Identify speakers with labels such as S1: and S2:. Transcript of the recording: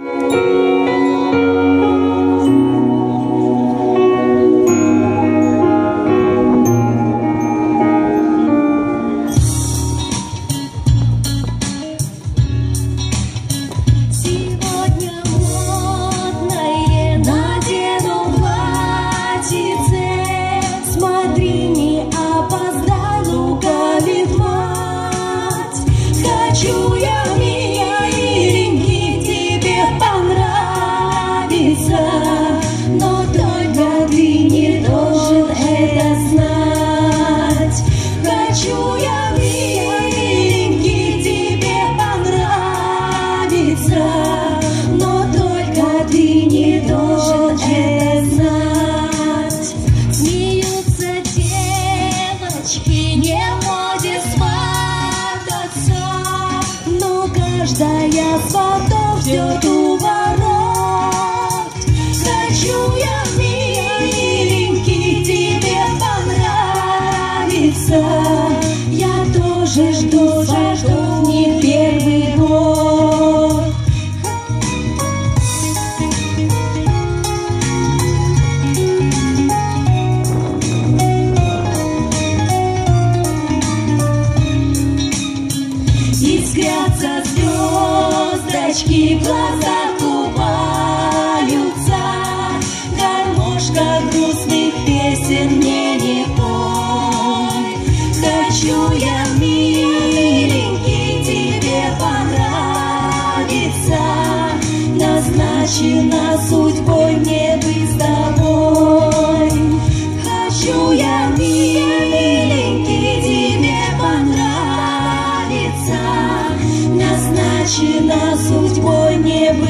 S1: Música Но только ты не должен это знать. Хочу я, миленький, тебе понравиться. Но только ты не должен это знать. Смеются девочки, не моде свататься. Но каждая сватов ждет у тоже жду сватов не первый год. Искрятся звездочки, в глазах купаются. Гармошка грустных песен мне не пой Назначена судьбой мне быть с тобой. Хочу я, милый, миленький, тебе понравиться, назначена судьбой мне быть.